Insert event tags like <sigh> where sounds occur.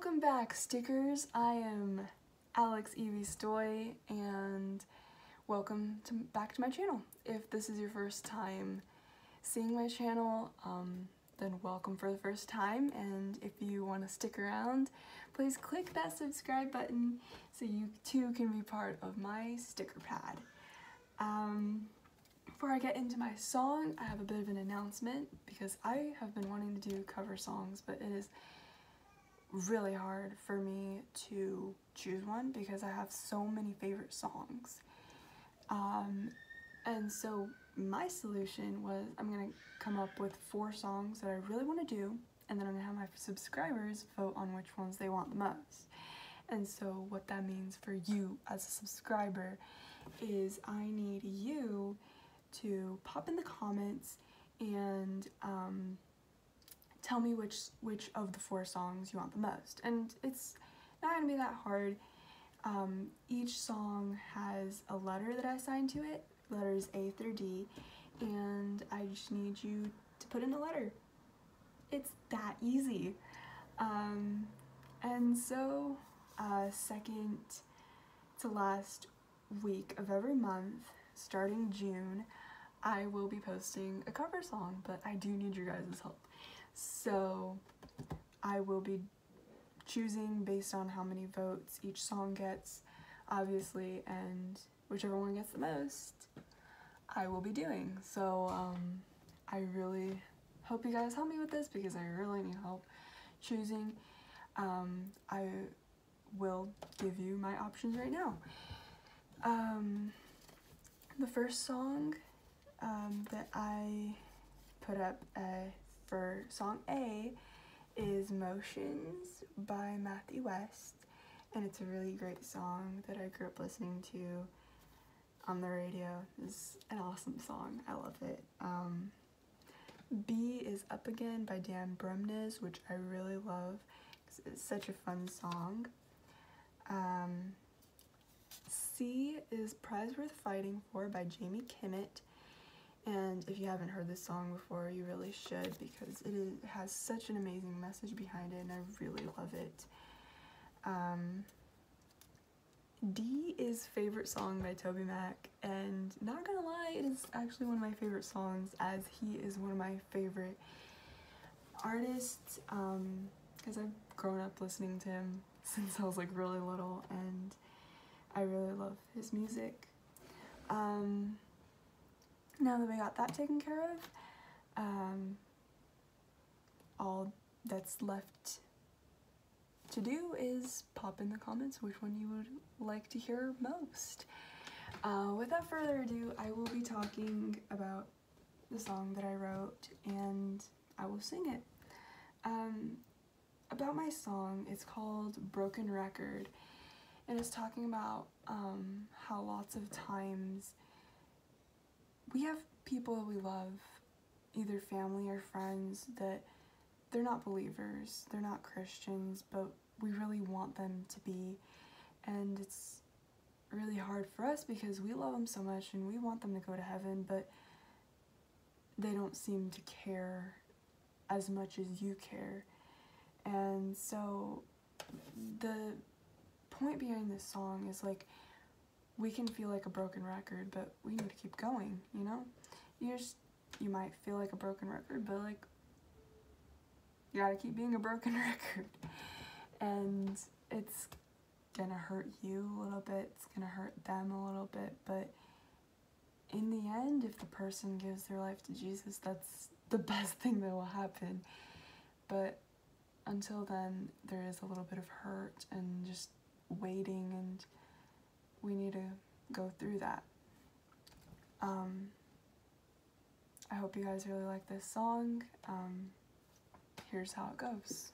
Welcome back, stickers. I am Alex Evie Stoi, and welcome to, back to my channel. If this is your first time seeing my channel, um, then welcome for the first time, and if you want to stick around, please click that subscribe button so you too can be part of my sticker pad. Um, before I get into my song, I have a bit of an announcement because I have been wanting to do cover songs, but it is really hard for me to choose one because I have so many favorite songs. Um, and so my solution was I'm gonna come up with four songs that I really want to do, and then I'm gonna have my subscribers vote on which ones they want the most. And so what that means for you as a subscriber is I need you to pop in the comments and um, tell me which which of the four songs you want the most. And it's not gonna be that hard. Um, each song has a letter that I assign to it, letters A through D, and I just need you to put in a letter. It's that easy. Um, and so, uh, second to last week of every month, starting June, I will be posting a cover song, but I do need your guys' help. So I will be choosing based on how many votes each song gets, obviously, and whichever one gets the most, I will be doing. So um, I really hope you guys help me with this because I really need help choosing. Um, I will give you my options right now. Um, the first song um, that I put up uh, for song A is Motions by Matthew West, and it's a really great song that I grew up listening to on the radio. It's an awesome song. I love it. Um, B is Up Again by Dan Bremnes, which I really love it's such a fun song. Um, C is Prize Worth Fighting For by Jamie Kimmett. And if you haven't heard this song before, you really should because it, is, has such an amazing message behind it and I really love it. Um, D is Favorite Song by Toby Mac and not gonna lie, it is actually one of my favorite songs as he is one of my favorite artists because um, I've grown up listening to him <laughs> since I was like really little and I really love his music. Um, now that we got that taken care of, um, all that's left to do is pop in the comments which one you would like to hear most. Uh, without further ado, I will be talking about the song that I wrote and I will sing it. Um, about my song, it's called Broken Record and it's talking about um, how lots of times we have people we love, either family or friends, that they're not believers, they're not Christians, but we really want them to be. And it's really hard for us because we love them so much and we want them to go to heaven, but they don't seem to care as much as you care. And so the point behind this song is like we can feel like a broken record, but we need to keep going, you know? You just, you might feel like a broken record, but like, you gotta keep being a broken <laughs> record. And it's gonna hurt you a little bit, it's gonna hurt them a little bit, but in the end, if the person gives their life to Jesus, that's the <laughs> best thing that will happen. But until then, there is a little bit of hurt and just waiting and we need to go through that. Um, I hope you guys really like this song. Um, here's how it goes.